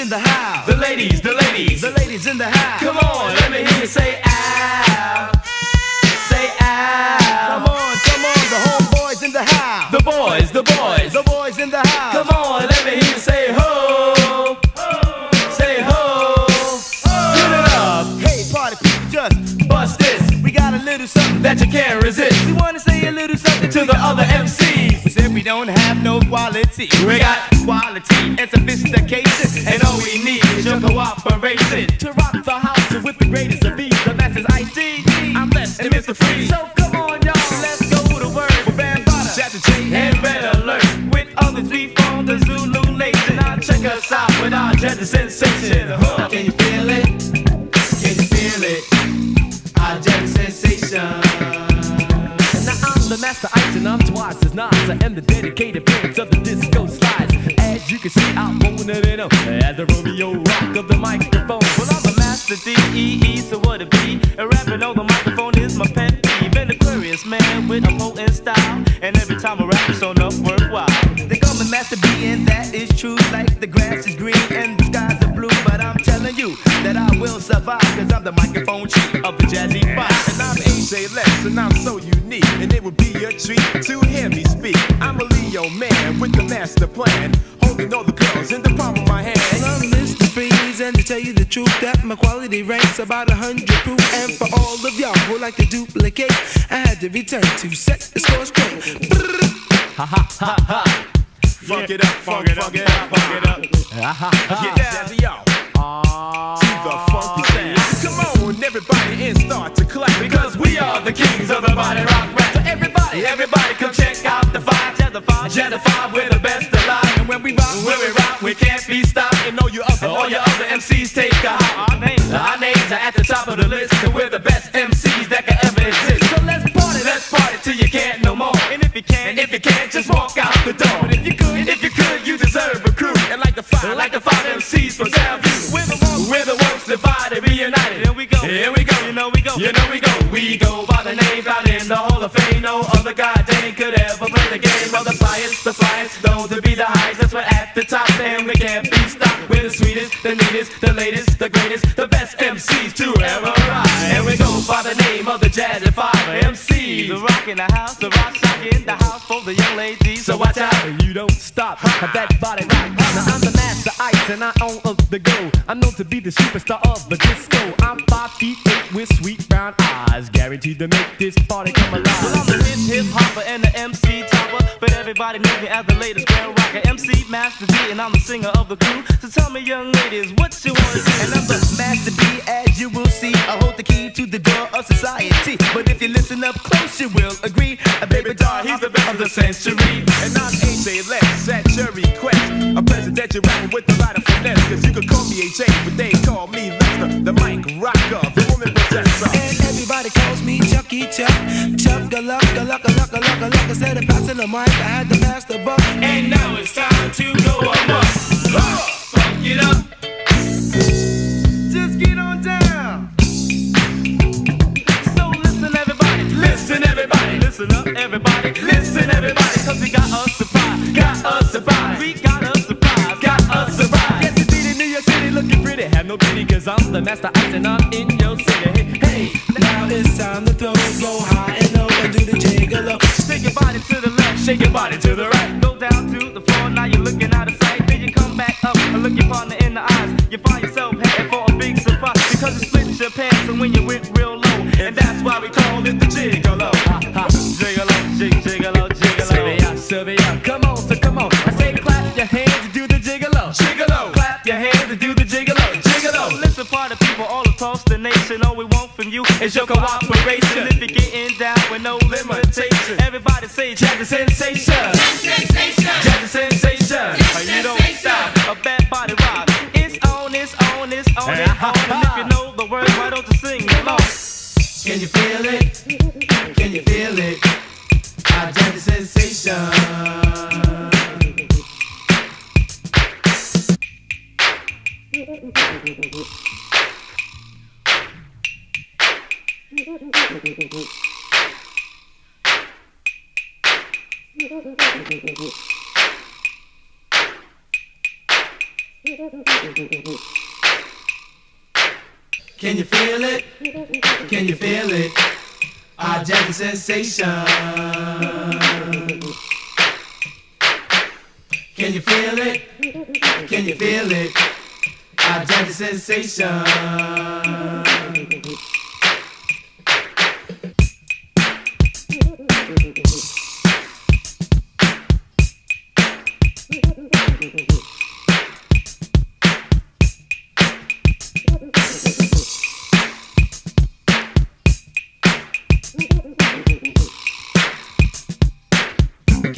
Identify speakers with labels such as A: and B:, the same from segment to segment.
A: in the house.
B: The ladies, the ladies.
A: The ladies in the house.
B: Come on, let me hear you say
A: no quality.
B: We got
A: quality and sophistication.
B: And all we need is your cooperation
A: to rock the house with the greatest of these. The masters Ice-T. I'm less
B: and Mr. Freeze.
A: So come on, y'all, let's go to work. For Bambaataa.
B: Shout to J and Red Alert. With others, we form the Zulu Nation. Now check us out with our jazzy sensation. Huh. Can you feel it? Can you feel it? Our jazzy sensation.
C: Master ice and I'm twice as nice. I am the dedicated prince of the disco slides. As you can see, I'm rolling it up as the Romeo rock of the microphone.
B: Well, I'm a master D-E-E, so what it be? A rapping on the microphone is my pet peeve. An Aquarius man with a potent style. And every time I rap, it's on up worthwhile.
A: They call me Master B, and that is true. Like the grass is green and the skies are blue. But I'm telling you that I will survive, cause I'm the microphone chief of the Jazzy Five.
D: And I'm AJ Les, and I'm so unique. And it would be a treat to hear me speak. I'm a Leo man with the master plan. Holding all the girls in the palm of my hand.
E: I'm Mr. Freeze, and to tell you the truth, that my quality ranks about a hundred proof. And for all of y'all who like to duplicate, I had to return to set the score straight. Ha ha ha ha.
D: Funk it up, funk, funk it up, funk it up. Get down to y'all. To the funky ah, sound. Come on, everybody, and start to clap.
B: Because we are the kings of the body rock rap. So everybody, everybody come check out the five. Jazz the five, we're the best alive. And when we rock, when we rock, we can't be stopped.
D: And all you other,
B: All your other MCs take reunited. Here we go, here we go. You know we go, you know we go. We go by the names out in the Hall of Fame. No other goddamn could ever play the game of the flyest, the flyest, known to be the highest. That's what at the top, and we can't be stopped. We're the sweetest, the neatest, the latest, the greatest, the best MCs to ever rise. And we go by the name of the Jazz and Five MCs. The rock in the house, the rock shock in the house for the young ladies. So watch out.
C: You don't stop at that body rock. Now I'm the master ice and I own of the go. I'm known to be the superstar of the disco. I'm five feet eight with sweet brown eyes, guaranteed to make this party come alive.
B: Well, I'm
C: alive.
B: the rich hip hopper and the MC topper, but everybody knows me as the latest grand rocker, MC Master D, and I'm the singer of the crew. So tell me, young ladies, what you wanna do?
A: And I'm the Master B, as you will see. I hold the key to the door of society. But if you listen up close, you will agree. A baby doll, he's the best of the century.
D: And I'm AJ Les at your request. A presidential rapping with a lot of finesse. Cause you could call me AJ, but they call me Lester, the mic rocker, the woman possessor.
E: And everybody calls me Chucky Chuck. Chuck a luck, a luck, a luck, a luck, a luck. Instead of passing the mic, I had to pass the buck.
B: And now it's time to go amok. Huh, cause
C: I'm the master and I'm in your city. Hey.
E: Now it's time to throw, it go high and low and do the jiggle.
B: Shake your body to the left, shake your body to the right. Go down to the floor, now you're looking out of sight. Then you come back up and look your partner in the eyes. You find yourself heading for a big surprise because it split your pants and when you went real low. And that's why we call it is your cooperation. If you're getting down with no limitation, everybody say jazz is sensation. Can you feel it? Can you feel it? Our
A: jazzy sensation. Can you feel it? Can you feel it? Our jazzy sensation.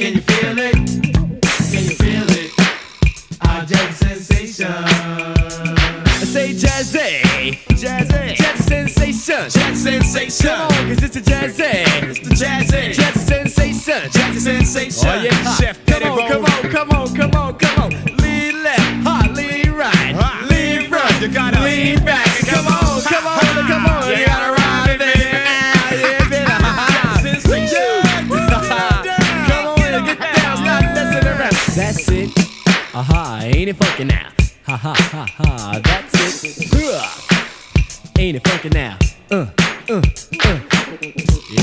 A: Can you feel it? Can you feel it? Our jazzy sensation.
C: I say jazzy,
A: Jazzy,
C: jazz sensation.
A: jazzy sensation.
C: Come on, cause it's a jazzy,
A: It's the jazzy,
C: jazz sensation.
A: jazzy sensation.
C: Oh yeah,
D: Chef
C: come on, come on, come on, come on, come on. Lean left, hot, lean right, lean front,
D: You gotta-
C: lean back. Aha, ain't it funky now? Ha ha ha ha, that's it. Ain't it funky now? Uh, uh, uh.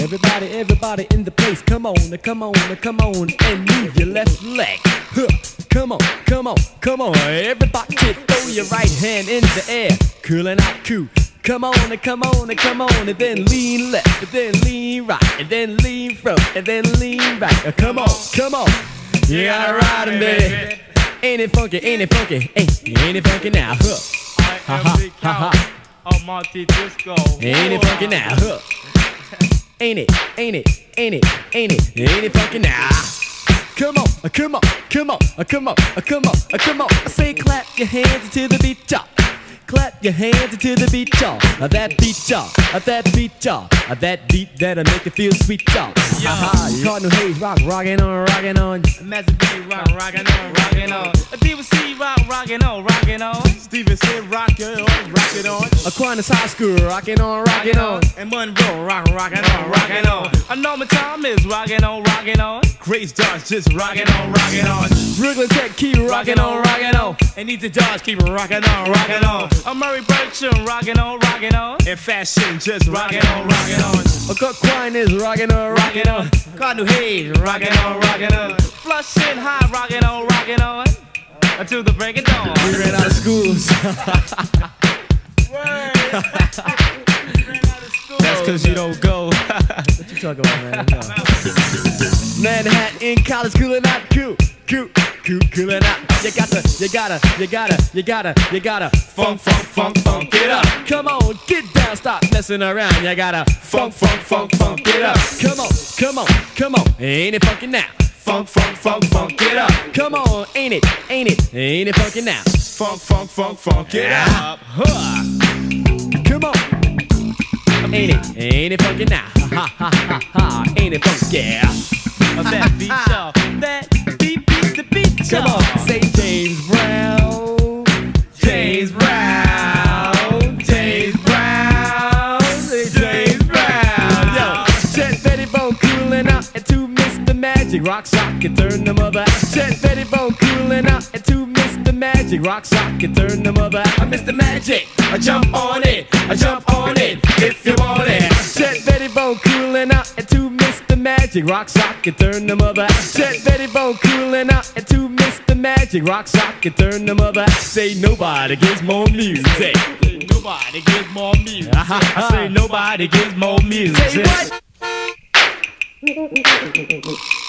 C: Everybody, everybody in the place, come on, come on, come on, and move your left leg. Huh. Come on, come on, come on, everybody throw your right hand in the air, cooling out cool. Come on, and come on, and come on, and then lean left, and then lean right, and then lean front, and then lean back. Come on, come on, you gotta ride baby. Ain't it funky, ain't it funky, ain't, ain't it funky now, huh?
B: I am the
C: ha,
B: count of Monte Disco.
C: Ain't it funky now? Huh. Ain't it? Ain't it? Ain't it? Ain't it? Ain't it funky now? Come on, come on, come on, come on, come on, come on. I say clap your hands until the beat y'all. Clap your hands until the beat y'all. That beat y'all. That beat y'all. That beat that'll make you feel sweet y'all.
B: Yeah.
C: Ha Cardinal Hayes rock, rockin' on, rockin' on.
B: Master B rock, rockin' on, rockin' on. DVC rock, rockin' on, rockin' on.
D: Stevenson rock it on, rock it on.
C: Aquinas High School, rockin' on, rockin' on.
B: And Monroe rock, rockin' on, rockin' on. I know my time is rockin' on, rockin' on.
D: Grace Dodge just rocking
B: Rockin' on, rockin' on.
C: Brooklyn Tech keep rockin' on, rockin' on.
B: And Easy George keep rockin' on, rockin' on. I'm Murry Bergtraum rockin' on, rockin' on.
D: and fashion just
B: Rockin'
D: rocking
B: on, rockin' on.
C: Aquinas rockin' on, rockin'
B: Rockin'
C: on.
B: on. Cardinal Hayes rockin' on, rockin' on. Flushing high rockin' on, rockin' on. Until the break of dawn.
C: We ran out of schools.
B: That's cause you don't go.
C: what you talking about, man? No. Manhattan in college, coolin' out, cool, cool, cool, coolin' out. You gotta, you gotta, you gotta, you gotta, you gotta
B: Funk, funk, funk, funk, get up.
C: Come on, get down, stop messing around. You gotta
B: Funk, funk, funk, funk, get up.
C: Come on, come on, come on. Ain't it funky now?
B: Funk, funk, funk, funk, get up.
C: Come on, ain't it, ain't it, ain't it funky now?
D: funk, funk, funk, funk, get out.
C: Come on. Ain't it, ain't it funky now? Ha ha ha ha, ain't it funky?
B: That beat y'all.
C: Magic. Rock sock and turn the mother out. Shep Pettibone cooling out and to Mr. Magic. Rock sock and turn the mother out. Mr. Magic, I jump on it. I jump on it if you want it. Shep Pettibone cooling out and to Mr. Magic. Rock sock and turn the mother out. Shep Pettibone cooling out and to Mr. Magic. Rock sock and turn the mother out. Say nobody gives more music.
B: Nobody gives more music. I say nobody gives more music.
C: Say
F: uh-huh. what?